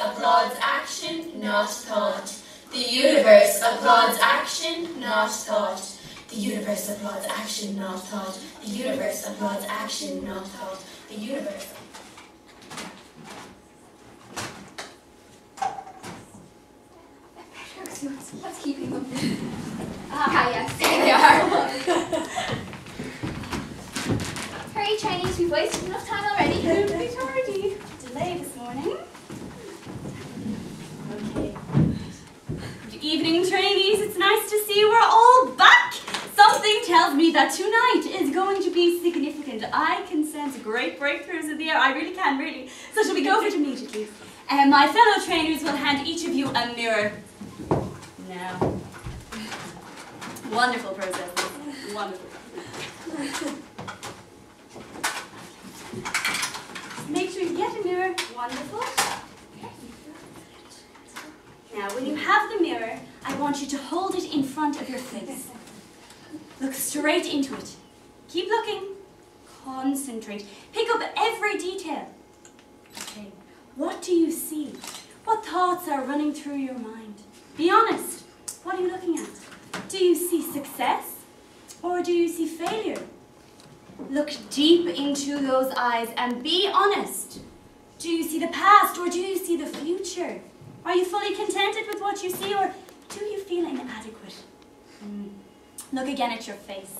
applauds action, not thought. The universe applauds action, not thought. The universe applauds action, not thought. The universe applauds action, not thought. The universe. What's keeping them? Ah, yes, there they are. Hurry, Chinese, we've wasted enough time already delay this morning. Okay. Good evening, trainees. It's nice to see we're all back. Something tells me that tonight is going to be significant. I can sense great breakthroughs in the air. I really can, really. So shall we go for it immediately? And my fellow trainers will hand each of you a mirror. Now. Wonderful process. Wonderful. Make sure you get a mirror. Wonderful. Now, when you have the mirror, I want you to hold it in front of your face. Look straight into it. Keep looking. Concentrate. Pick up every detail. Okay. What do you see? What thoughts are running through your mind? Be honest. What are you looking at? Do you see success? Or do you see failure? Look deep into those eyes and be honest. Do you see the past or do you see the future? Are you fully contented with what you see or do you feel inadequate? Mm. Look again at your face.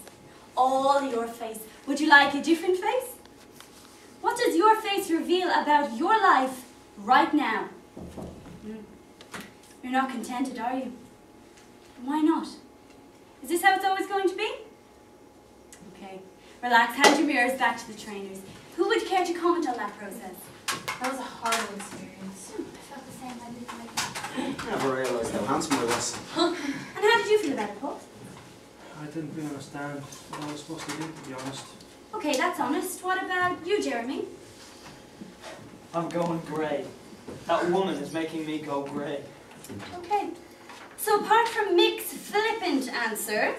All your face. Would you like a different face? What does your face reveal about your life right now? Mm. You're not contented, are you? Why not? Is this how it's always going to be? Okay. Relax, hand your mirrors back to the trainers. Who would care to comment on that process? That was a horrible experience. Hmm, I felt the same. I didn't like that. Never realised how handsome I was. And how did you feel about it, Paul? I didn't really understand what I was supposed to do, to be honest. Okay, that's honest. What about you, Jeremy? I'm going grey. That woman is making me go grey. Okay. So apart from Mick's flippant answer,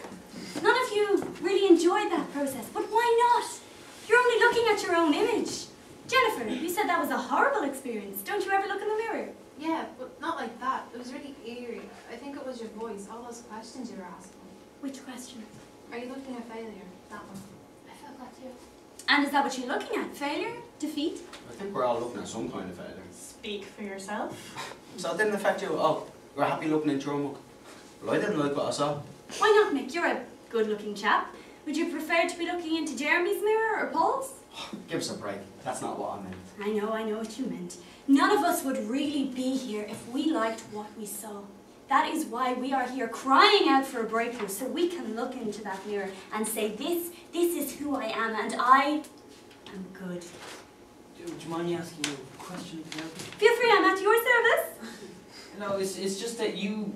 none of you really enjoyed that process. But why not? You're only looking at your own image. Jennifer, you said that was a horrible experience. Don't you ever look in the mirror? Yeah, but not like that. It was really eerie. I think it was your voice, all those questions you were asking. Which question? Are you looking at failure? That one. I felt that too. And is that what you're looking at? Failure? Defeat? I think we're all looking at some kind of failure. Speak for yourself. So it didn't affect you? Oh, you're happy looking into your mug. Well, I didn't like what I saw. Why not, Mick? You're a good-looking chap. Would you prefer to be looking into Jeremy's mirror or Paul's? Give us a break. That's not what I meant. I know, I know what you meant. None of us would really be here if we liked what we saw. That is why we are here crying out for a breakthrough, so we can look into that mirror and say, this, this is who I am, and I am good. Would you mind me asking you a question? Feel free, I'm at your service. No, it's, it's just that you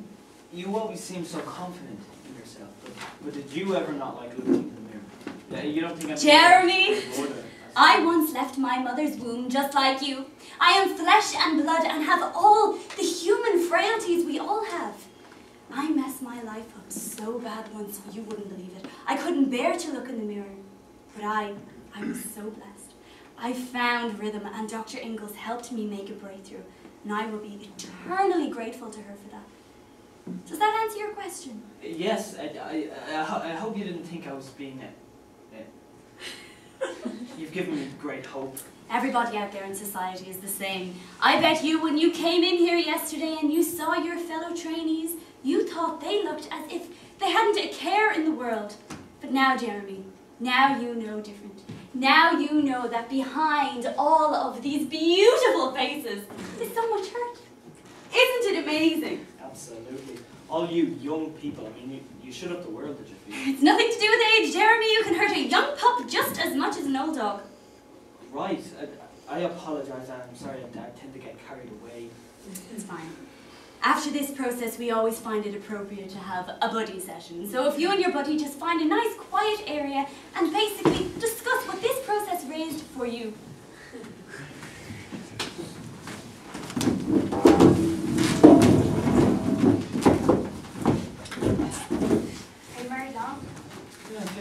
you always seem so confident in yourself. But, but did you ever not like looking in the mirror? Yeah, you don't think I'm Jeremy! I once left my mother's womb just like you. I am flesh and blood and have all the human frailties we all have. I messed my life up so bad once you wouldn't believe it. I couldn't bear to look in the mirror. But I, I was so blessed. I found rhythm and Dr. Ingalls helped me make a breakthrough. And I will be eternally grateful to her for that. Does that answer your question? Yes, I, I, I, I hope you didn't think I was being a You've given me great hope. Everybody out there in society is the same. I bet you when you came in here yesterday and you saw your fellow trainees, you thought they looked as if they hadn't a care in the world. But now, Jeremy, now you know different. Now you know that behind all of these beautiful faces is so much hurt. Isn't it amazing? Absolutely. All you young people, I mean, you, you shut up the world, did you feel? It's nothing to do with age, Jeremy. You can hurt a young pup just as much as an old dog. Right. I, I apologise, I'm sorry, I, I tend to get carried away. It's fine. After this process, we always find it appropriate to have a buddy session. So if you and your buddy just find a nice quiet area and basically discuss what this process raised for you.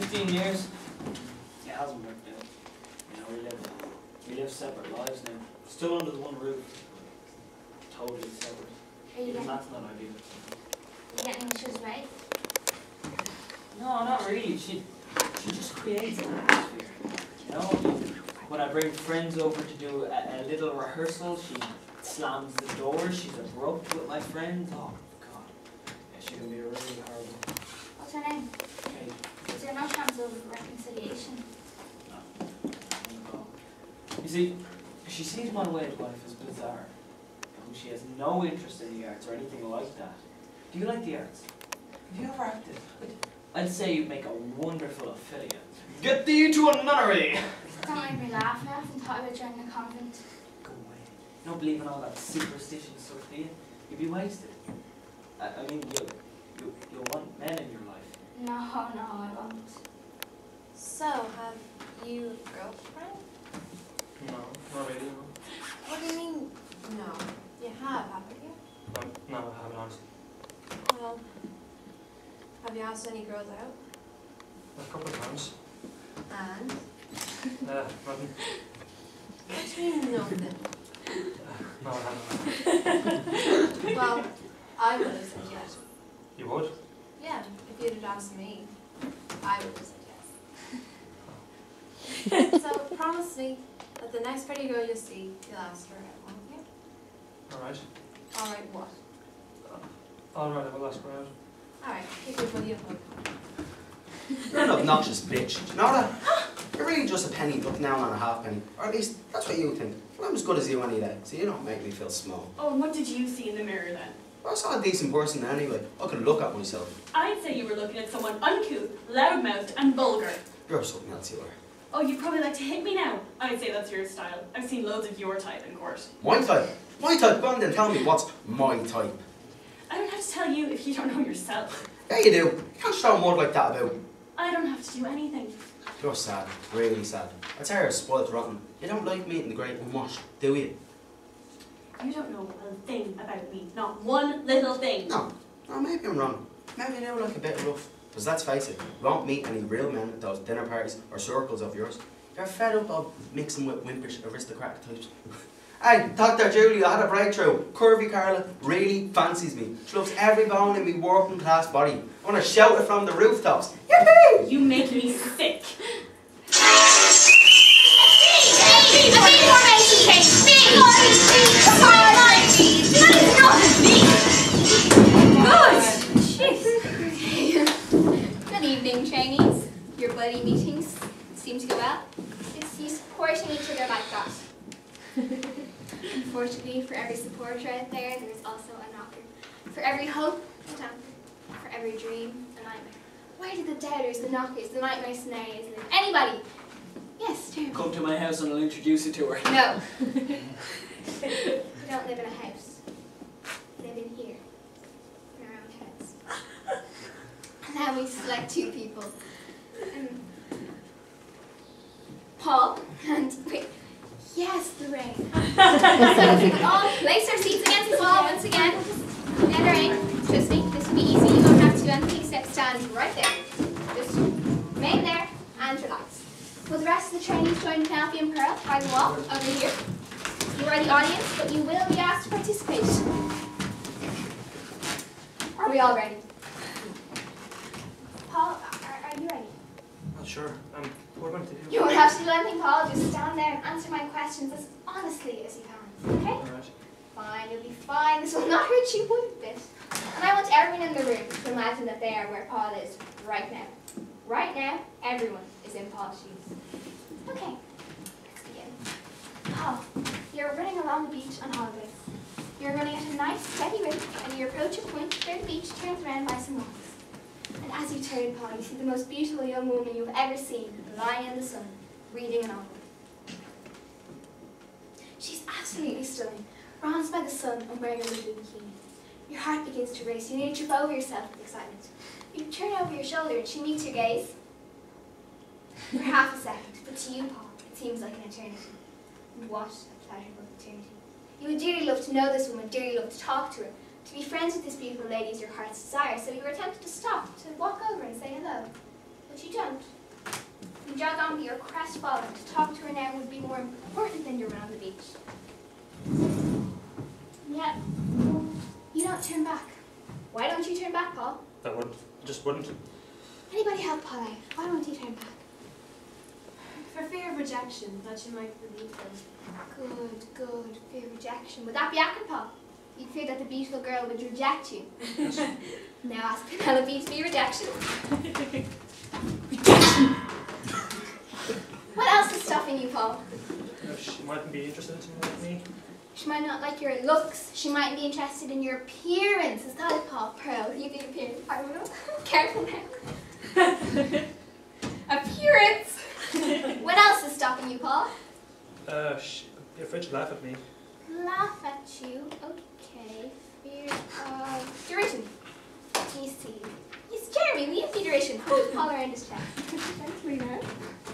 15 years. It hasn't worked out. You know, we live, we live separate lives now. Still under the one roof. Totally separate. Even that's not ideal. You getting what right? No, not really. She, she just creates an atmosphere. You know, when I bring friends over to do a, a little rehearsal, she slams the door. She's abrupt with my friends. Oh, God. Yeah, she can be really horrible. What's her name? Kate. Is there no chance of reconciliation? no. You see, she sees my way of life as bizarre. And she has no interest in the arts or anything like that. Do you like the arts? Have you ever acted? I'd say you'd make a wonderful affiliate. Get thee to a nunnery! Don't make me laugh. I often thought about joining a convent. Go away. You don't believe in all that superstition stuff, do you? You'd be wasted. I, I mean, you, you, you'll want men in your life. No, no, I won't. So, have you a girlfriend? No, not really, no. What do you mean, no? You have, haven't you? Um, no, I haven't honestly. Well, have you asked any girls out? A couple of times. And? Uh, nothing. What do you mean nothing? No, I haven't. Well, I would have said yes. You would? Yeah, if you'd have asked me, I would have said yes. so promise me that the next pretty girl you see, you'll ask her out, won't you? Alright. Alright, what? Uh, Alright, I will ask her out. Alright, give your buddy a hug. You're an obnoxious bitch. Do you know that? You're really just a penny looking down on a halfpenny. Or at least, that's what you think. Well, I'm as good as you any day, so you don't make me feel small. Oh, and what did you see in the mirror then? I saw a decent person anyway. I could look at myself. I'd say you were looking at someone uncouth, loudmouthed, and vulgar. You're something else, you are. Oh, you'd probably like to hit me now. I'd say that's your style. I've seen loads of your type in court. My type? My type? Go on then, tell me what's my type. I don't have to tell you if you don't know yourself. Yeah, you do. You can't throw a word like that about. I don't have to do anything. You're sad. Really sad. I'd say you're spoiled rotten. You don't like meeting the great unwashed, do you? You don't know a thing about me. Not one little thing. No. No, maybe I'm wrong. Maybe you do like a bit rough. Because let's face it, you won't meet any real men at those dinner parties or circles of yours. You're fed up of mixing with wimpish aristocrat types. hey, Dr. Julie, I had a breakthrough. Curvy Carla really fancies me. She loves every bone in me working class body. I want to shout it from the rooftops. Yippee! You make me sick. Good evening, trainees. Your buddy meetings seem to go well. It's supporting each other like that. Unfortunately, for every supporter out there, there is also a knocker. For every hope, a damper. For every dream, a nightmare. Where do the doubters, the knockers, the nightmare scenarios live? Anybody? Yes, Jeremy. Come to my house and I'll introduce you to her. No. we don't live in a house. We live in here. In our own heads. And now we select two people. Um, Paul and wait. Yes, Lorraine. so if we could all place our seats against the wall once again. And Lorraine, trust me, this will be easy. You don't have to do anything except stand right there. Just remain there and relax. Will the rest of the trainees join Penelope and Pearl by the wall over here? You are the audience, but you will be asked to participate. Are we all ready? Paul, are, are you ready? Not sure. Um, what am I to do? You won't have to do anything, Paul. Just stand there and answer my questions as honestly as you can. Okay? Alright. Fine, you'll be fine. This will not hurt you one bit. And I want everyone in the room to imagine that they are where Paul is right now. Right now, everyone is in Paul's shoes. Okay, let's begin. Paul, you're running along the beach on holidays. You're running at a nice, steady rate, and you approach a point where the beach turns around by some rocks. And as you turn, Paul, you see the most beautiful young woman you've ever seen lying in the sun, reading a novel. She's absolutely stunning, bronzed by the sun and wearing a lovely bikini. Your heart begins to race. You need to trip over yourself with excitement. You turn over your shoulder and she meets your gaze. For half a second, but to you, Paul, it seems like an eternity. And what a pleasurable eternity. You would dearly love to know this woman, dearly love to talk to her, to be friends with this beautiful lady is your heart's desire, so you were tempted to stop, to walk over and say hello. But you don't. You jog on, but you're crestfallen. To talk to her now would be more important than your run on the beach. Yeah. You don't turn back. Why don't you turn back, Paul? I wouldn't. Just wouldn't. Anybody help Paul out? Why don't you turn back? For fear of rejection, that you might believe them. Good, good. Fear of rejection. Would that be accurate, Paul? You'd fear that the beautiful girl would reject you. now ask Penelope to be rejection. what else is stopping you, Paul? She mightn't be interested in someone like me. She might not like your looks. She might be interested in your appearance. Is that it, Paul? Pearl, you think appearance? I don't know. Careful now. appearance. what else is stopping you, Paul? Uh, she, be afraid to laugh at me. Laugh at you. Okay. Fear of derision. You see. Yes, Jeremy, we have be derision? Hold Paul around his chest. Gently now.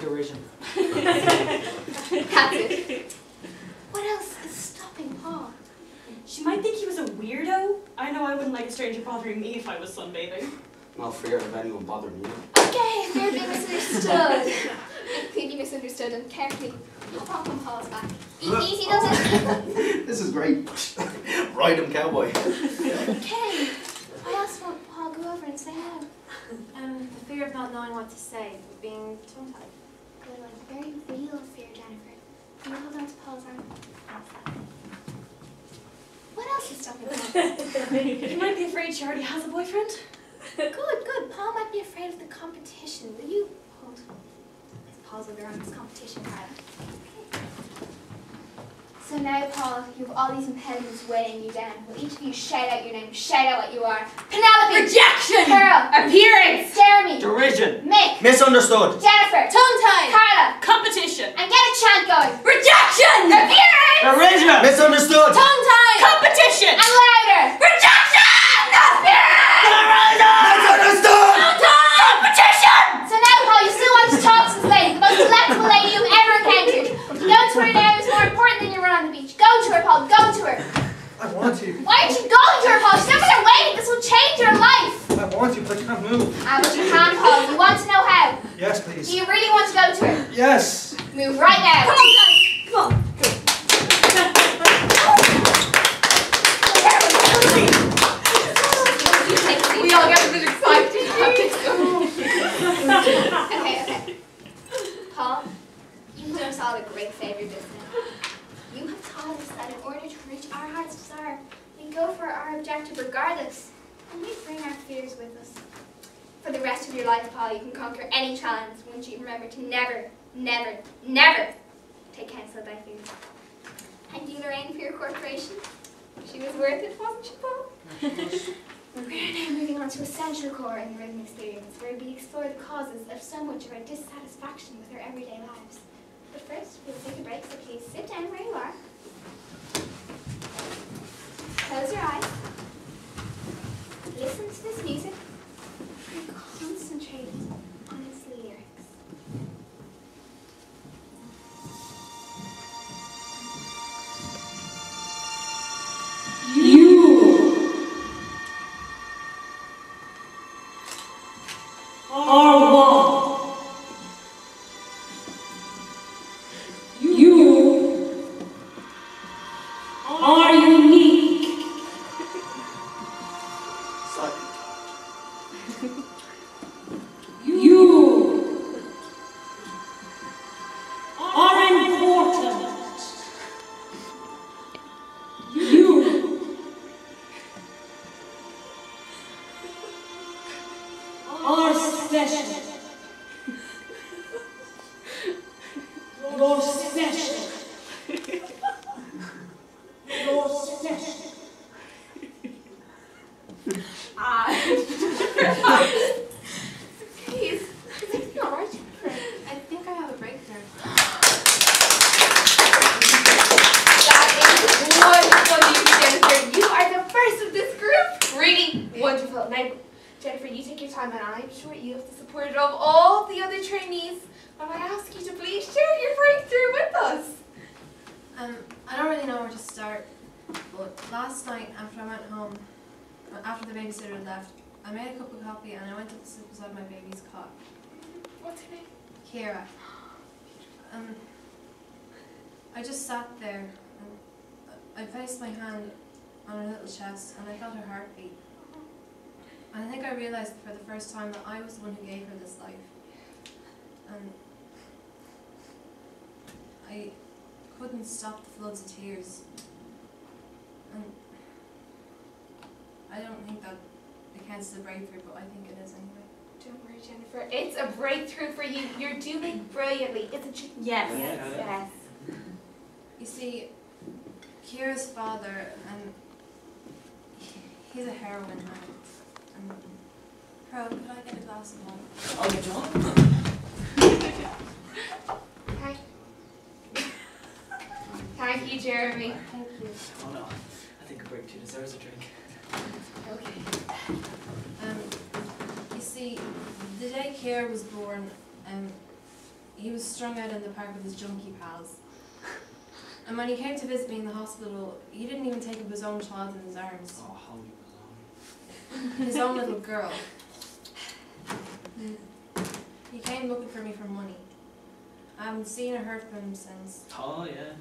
Derision. That's it. What else is stopping Paul? She might think he was a weirdo. I know I wouldn't like a stranger bothering me if I was sunbathing. No fear of anyone bothering you. Okay, fear of being misunderstood. Completely misunderstood and carefully hop up on Paul's back. Easy does it. this is great. Ride him, cowboy. Okay. I else won't Paul go over and say hello? Um, the fear of not knowing what to say, being tongue-tied. Good one. Very real fear, Jennifer. Can you hold on to Paul's arm? What else is stopping Paul? You might be afraid she already has a boyfriend. Good, good. Paul might be afraid of the competition. Will you hold? Paul's over on this competition card. So now, Paul, you have all these impediments weighing you down. Will each of you shout out your name? Shout out what you are. Penelope! Rejection! Pearl! Appearance! Jeremy! Derision. Mick! Misunderstood. Jennifer! Tongue-tied! Carla! Competition. And get a chant going! Rejection! Appearance! Derision. Misunderstood. Tongue-tied! Competition. And louder! Rejection! Misunderstood. Competition! So now, Paul, you still want to talk to this lady, the most delectable lady you've ever encountered. To go to her now is more important than your run on the beach. Go to her, Paul. Go to her. I want to. Why aren't you going to her, Paul? She's never there waiting. This will change your life. I want to, but I can't move. Ah, but you can, Paul. You want to know how. Yes, Do please. you really want to go to her? Yes. Move right now. Come on, guys! Come on. We all get a bit excited. okay, okay. Paul, you have done us all a great favour just now. You have taught us that in order to reach our heart's desire, we go for our objective regardless, and we bring our fears with us. For the rest of your life, Paul, you can conquer any challenge once you remember to never, never, take counsel of thy fears. And you, Lorraine, for your corporation? She was worth it, wasn't she, Paul? We're now moving on to essential core in the rhythm experience, where we explore the causes of so much of our dissatisfaction with our everyday lives. But first, we'll take a break, so please sit down where you are. Close your eyes. Listen to this music and concentrate I made a cup of coffee and I went to sit beside my baby's cot. What's her name? Kira. Um, I just sat there and I placed my hand on her little chest and I felt her heartbeat. And I think I realised for the first time that I was the one who gave her this life. And I couldn't stop the floods of tears. And I don't think that counts as a breakthrough, but I think it is anyway. Don't worry, Jennifer. It's a breakthrough for you. You're doing brilliantly, isn't you? Yes. Yeah. Yes. You see, Kira's father, and he's a heroin addict. Um, and Pearl, could I get a glass of water? I'll get you one. Thank Thank you, Jeremy. Thank you. Oh no, I think a breakthrough deserves a drink. Okay. See, the day Kira was born, um, he was strung out in the park with his junkie pals. And when he came to visit me in the hospital, he didn't even take up his own child in his arms, Oh, holy baloney. his own little girl. He came looking for me for money. I haven't seen or heard from him since. Oh yeah.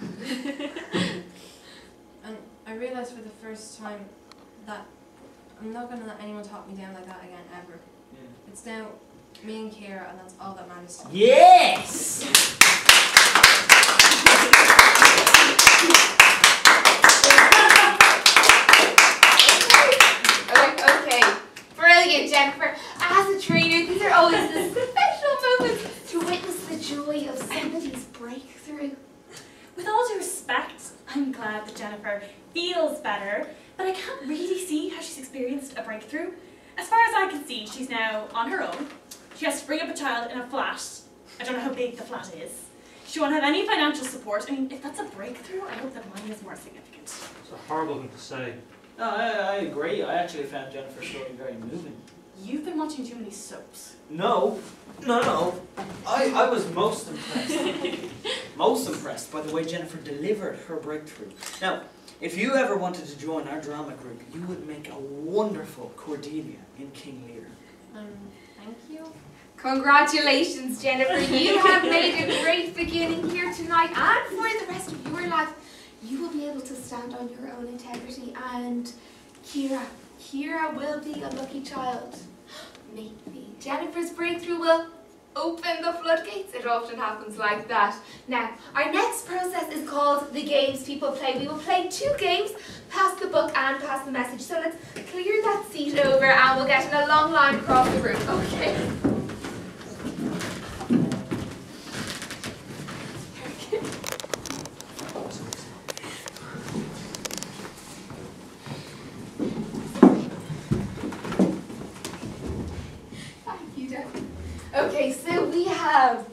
And I realised for the first time that I'm not going to let anyone talk me down like that again, ever. Yeah. It's now me and Kira, and that's all that matters to me. Yes! Okay, okay. Brilliant, Jennifer. As a trainer, these are always the special moments to witness the joy of somebody's breakthrough. With all due respect, I'm glad that Jennifer feels better, but I can't really see how she's experienced a breakthrough. As far as I can see, she's now on her own. She has to bring up a child in a flat. I don't know how big the flat is. She won't have any financial support. I mean, if that's a breakthrough, I hope that mine is more significant. It's a horrible thing to say. No, I, I agree. I actually found Jennifer's story very moving. You've been watching too many soaps. No, no, no. I, I was most impressed. most impressed by the way Jennifer delivered her breakthrough. Now, if you ever wanted to join our drama group, you would make a wonderful Cordelia in King Lear. Um, thank you. Congratulations, Jennifer. You have made a great beginning here tonight and for the rest of your life. You will be able to stand on your own integrity and Kira, Kira will be a lucky child. Maybe Jennifer's breakthrough will open the floodgates. It often happens like that. Now, our next process is called the games people play. We will play two games, pass the book and pass the message. So let's clear that seat over and we'll get in a long line across the room. Okay. Thank you, Jeff. Okay, so we have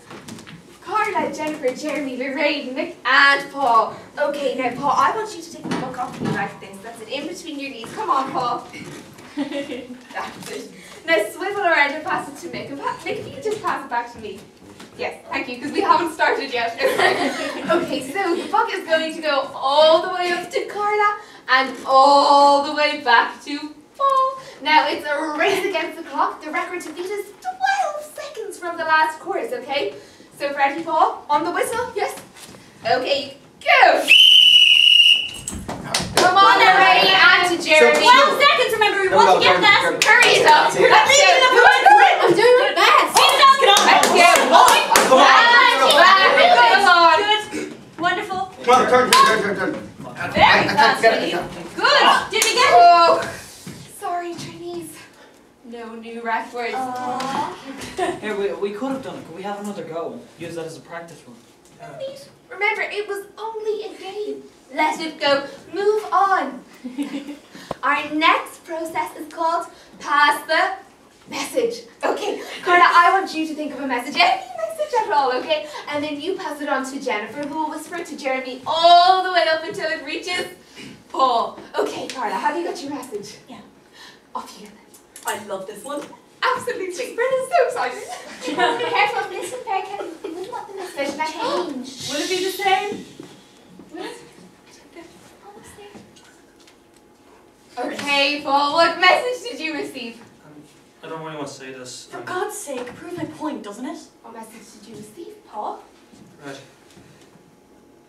Carla, Jennifer, Jeremy, Lorraine, Mick, and Paul. Okay, now Paul, I want you to take the book off me like this. That's it, in between your knees. Come on, Paul. That's it. Now swivel around and pass it to Mick. And pa- Mick, if you could just pass it back to me. Yes, thank you, because we haven't started yet. okay, so the book is going to go all the way up to Carla and all the way back to Paul. Now it's a race against the clock. The record to beat is 12 seconds from the last chorus, okay? So ready, Paul? On the whistle? Yes? Okay, go! Come on, Lorraine, and to Jeremy. 12 seconds, remember, we Go, want go, to get go, that. Hurry it up. That's it. Let's go. Come on, come on. I'm doing my best. Speed it up. Let's go. Come on, And back. Come on. Good. Wonderful. Come on, turn, turn, turn, turn. I, Very I fast, get it. lady. I can't. Good. Did we get it? Sorry, Chinese. No new records. Here, we, we could have done it. Could we have another go and use that as a practice run? Neat. Remember, it was only a game. Let it go. Move on. Our next process is called pass the message. Okay, Carla, I want you to think of a message, any message at all, okay? And then you pass it on to Jennifer, who will whisper it to Jeremy all the way up until it reaches Paul. Okay, Carla, have you got your message? Yeah. Off you go. I love this one. Absolutely. Brendan's so excited. Careful, listen very carefully. We wouldn't want the message to change. Will it be the same? Okay, Paul, what message did you receive? Um, I don't really want to say this. For um, God's sake, prove my point, doesn't it? What message did you receive, Paul? Right.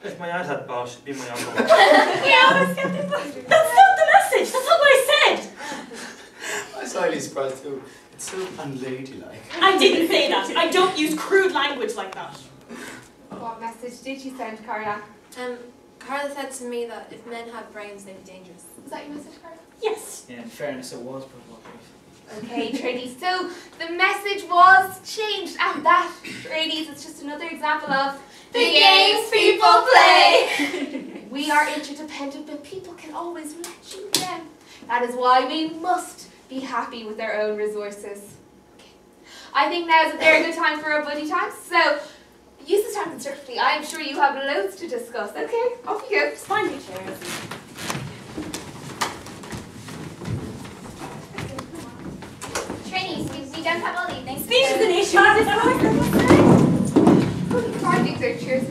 If my aunt had balls, she'd be my uncle. yeah, I was skeptical. That's not the message. That's not what I said. I was highly surprised too. It's so unladylike. I didn't say that. I don't use crude language like that. What message did you send, Carla? Um, Carla said to me that if men have brains, they'd be dangerous. Was that your message, Carla? Yes. Yeah, in fairness, it was provocative. Okay, tradies. So the message was changed, and that, tradies, is just another example of The games people play. we are interdependent, but people can always let you down. That is why we must be happy with their own resources. Okay. I think now is a very good time for a buddy time. So use this time constructively. I am sure you have loads to discuss. Okay, off you go. Just find your chairs. Trainees, we, we don't have all evening. Speech is an issue. This I think they're cheers.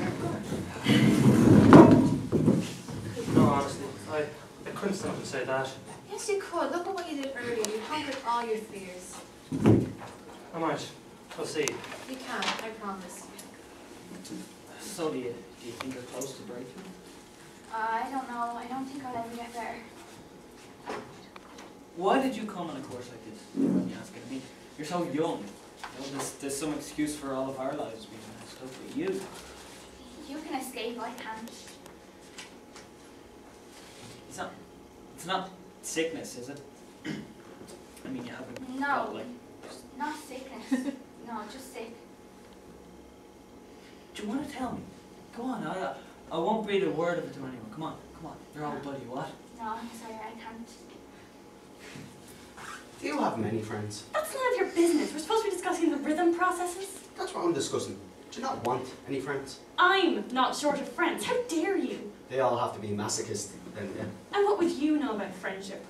No, honestly, I, I couldn't stand to say that. Yes, you could. Look at what you did earlier. You conquered all your fears. How much? I'll see. You can, I promise. So do you, do you think you're close to breakthrough? I don't know. I don't think I'll ever get there. Why did you come on a course like this? Let me ask it. I you're so young. You know, there's, there's some excuse for all of our lives being messed up, but you, You can escape. I can't. it's not, it's not sickness, is it? I mean, you haven't No. got like, Not sickness. no, just sick. do you want to tell me? Go on, I, I won't breathe a word of it to anyone. Come on, come on. You're all buddy, what? No, I'm sorry. I can't. Do you have many friends? That's none of your business. We're supposed to be discussing the rhythm processes. That's what I'm discussing. Do you not want any friends? I'm not short of friends. How dare you? They all have to be masochists. Then, yeah. And what would you know about friendship?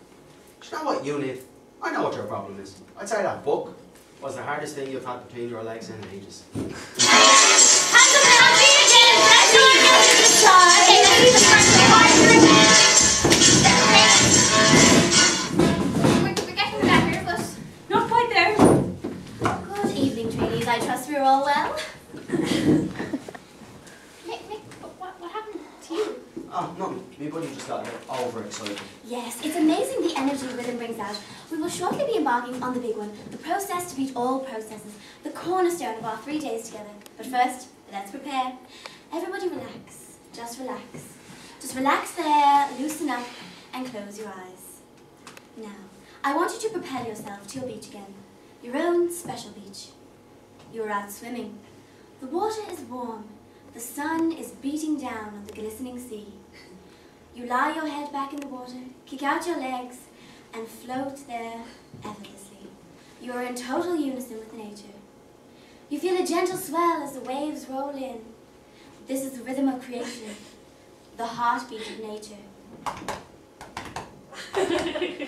Do you know what you need? I know what your problem is. I'd say that book was the hardest thing you've had between your legs in ages. We're, uh, we're getting better, but Not quite there. Good evening, trainees. I trust we're all well. Mick, Mick, what, what, what happened to you? Just got overexcited. Yes, it's amazing the energy rhythm brings out. We will shortly be embarking on the big one, the process to beat all processes, the cornerstone of our three days together. But first, let's prepare. Everybody relax. Just relax. Just relax there, loosen up, and close your eyes. Now, I want you to propel yourself to your beach again. Your own special beach. You are out swimming. The water is warm. The sun is beating down on the glistening sea. You lie your head back in the water, kick out your legs, and float there effortlessly. You are in total unison with nature. You feel a gentle swell as the waves roll in. This is the rhythm of creation, the heartbeat of nature.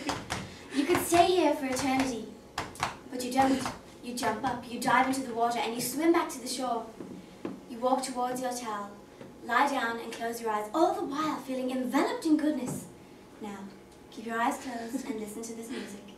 you could stay here for eternity, but you don't. You jump up, you dive into the water, and you swim back to the shore. You walk towards your towel, lie down and close your eyes, all the while feeling enveloped in goodness. Now, keep your eyes closed and listen to this music.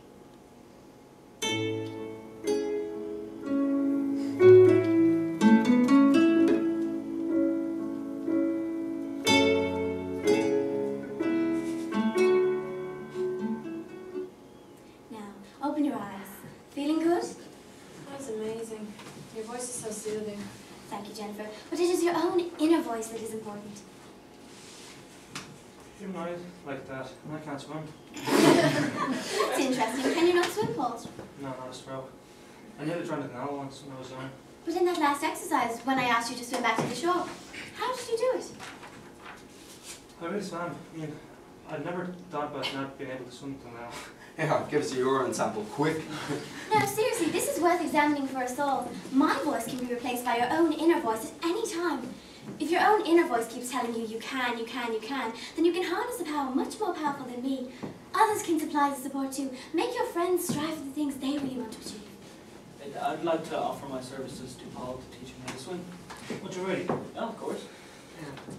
I nearly drowned in the canal once when I was young. But in that last exercise, when I asked you to swim back to the shore, how did you do it? I really swam. I mean, I'd never thought about not being able to swim till now. Yeah, give us a urine sample, quick. No, seriously, this is worth examining for us all. My voice can be replaced by your own inner voice at any time. If your own inner voice keeps telling you you can, you can, you can, then you can harness a power much more powerful than me. Others can supply the support too. Make your friends strive for the things they really want to achieve. I'd- like to offer my services to Paul to teach him how to swim. Would you really? Yeah, of course.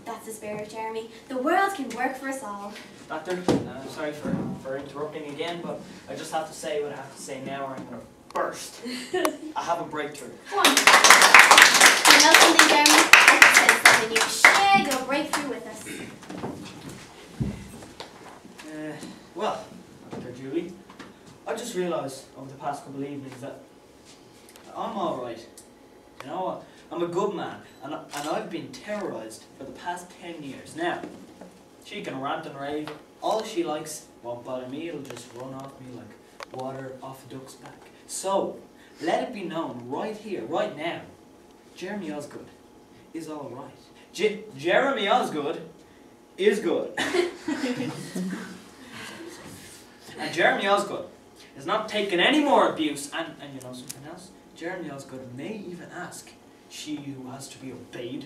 That's the spirit, Jeremy. The world can work for us all. Doctor, uh, I'm sorry for, for interrupting again, but I just have to say what I have to say now or I'm going to burst. I have a breakthrough. Come on. You know something, Jeremy? I something new. Share your breakthrough with us. Uh, well, Dr. Julie, I just realised over the past couple of evenings that I'm alright. You know, I'm a good man, and, I, and I've been terrorised for the past 10 years. Now, she can rant and rave all she likes, won't bother me, it'll just run off me like water off a duck's back. So, let it be known right here, right now, Jeremy Osgood is alright. J- Jeremy Osgood is good. and Jeremy Osgood is not taking any more abuse, and, and you know something else? Jeremy Osgood may even ask she who has to be obeyed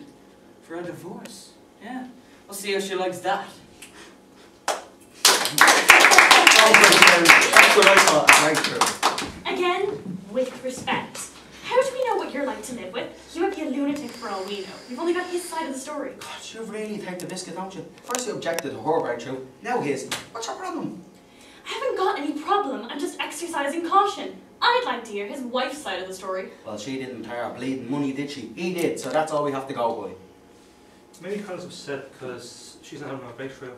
for a divorce. Yeah, we'll see how she likes that. That's what I thought. Breakthrough. Again, with respect. How do we know what you're like to live with? You might be a lunatic for all we know. We've only got his side of the story. God, you really take the biscuit, don't you? First you objected to her breakthrough, now his. What's your problem? I haven't got any problem. I'm just exercising caution. I'd like to hear his wife's side of the story. Well, she didn't pay her bleeding money, did she? He did, so that's all we have to go by. Maybe Carla's upset because she's not having a breakthrough.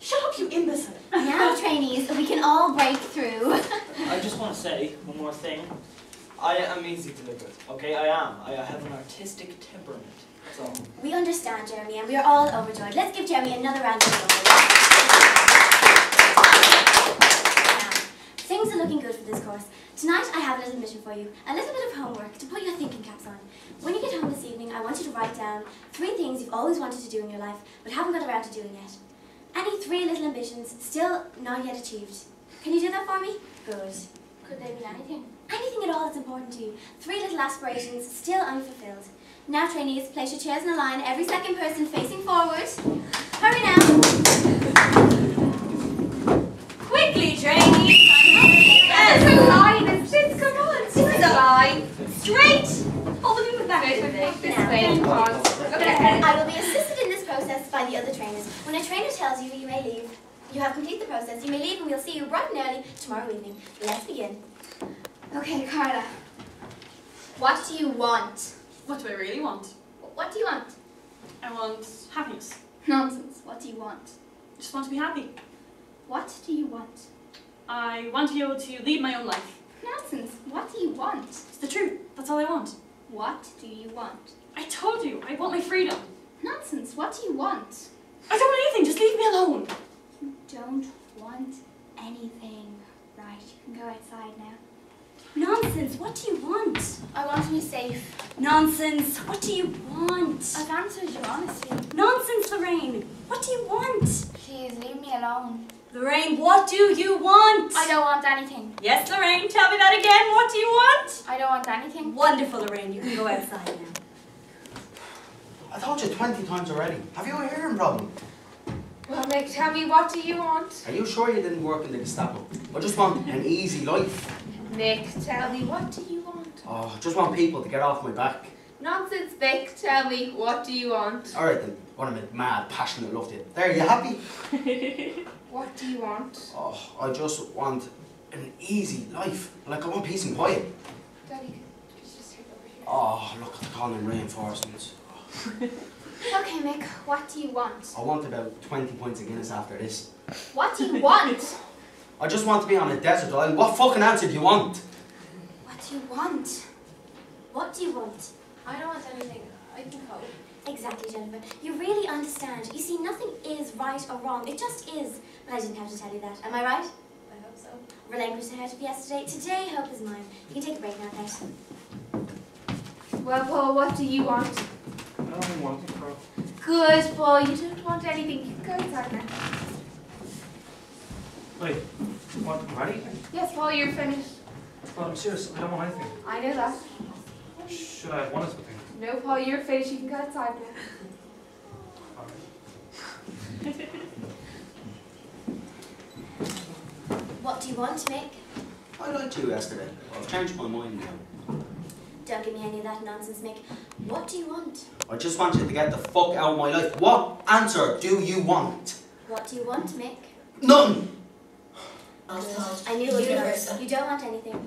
Shut up, you imbecile. Now, trainees, we can all break through. I just want to say one more thing. I am easy to live with, okay? I am. I have an artistic temperament. That's all. We understand, Jeremy, and we are all overjoyed. Let's give Jeremy another round of applause. Now, things are looking good for this course. Tonight, I have a little mission for you, a little bit of homework to put your thinking caps on. When you get home this evening, I want you to write down three things you've always wanted to do in your life, but haven't got around to doing yet. Any three little ambitions still not yet achieved. Can you do that for me? Good. Could they be anything? Anything at all that's important to you. Three little aspirations still unfulfilled. Now, trainees, place your chairs in a line, every second person facing forward. Hurry now. Quickly, trainees! Yes. This is a line, it's this, come on. This is a line. Straight! Oh, let me put that This way, come on. I will be assisted in this process by the other trainers. When a trainer tells you you may leave, you have completed the process, you may leave and we'll see you bright and early tomorrow evening. Let's begin. Okay, Carla. What do you want? What do I really want? What do you want? I want happiness. Nonsense. What do you want? I just want to be happy. What do you want? I want to be able to lead my own life. Nonsense. What do you want? It's the truth. That's all I want. What do you want? I told you, I want my freedom. Nonsense. What do you want? I don't want anything, just leave me alone. You don't want anything. Right, you can go outside now. Nonsense, what do you want? I want to be safe. Nonsense, what do you want? I've answered you honestly. Nonsense, Lorraine, what do you want? Please leave me alone. Lorraine, what do you want? I don't want anything. Yes, Lorraine, tell me that again. What do you want? I don't want anything. Wonderful, Lorraine. You can go outside now. I told you 20 times already. Have you a hearing problem? Well, Mick, tell me, what do you want? Are you sure you didn't work in the Gestapo? I just want an easy life. Mick, tell me, what do you want? Oh, I just want people to get off my back. Nonsense, Vic, tell me, what do you want? Alright then, One of my mad, passionate love to you. There, you happy? What do you want? Oh, I just want an easy life. Like, I want peace and quiet. Daddy, could you just take over here? Oh, look at the calling reinforcements. Okay, Mick, what do you want? I want about 20 points of Guinness after this. What do you want? I just want to be on a desert island. What fucking answer do you want? What do you want? What do you want? I don't want anything. I can cope. Exactly, Jennifer. You really understand. You see, nothing is right or wrong. It just is. But I didn't have to tell you that. Am I right? I hope so. Relinquish the hurt of yesterday. Today, hope is mine. You can take a break now, Kate. Well, Paul, what do you want? I don't want anything, Carl. Good, Paul, you don't want anything. You can go inside now. Wait, what, ready? Yes, Paul, you're finished. Well, I'm serious, I don't want anything. I know that. Should I have wanted something? No, Paul, you're finished. You can go outside now. Alright. What do you want, Mick? I liked you yesterday. I've changed my mind now. Don't give me any of that nonsense, Mick. What do you want? I just want you to get the fuck out of my life. What answer do you want? What do you want, Mick? None! Not thought. I knew the you universe You don't want anything.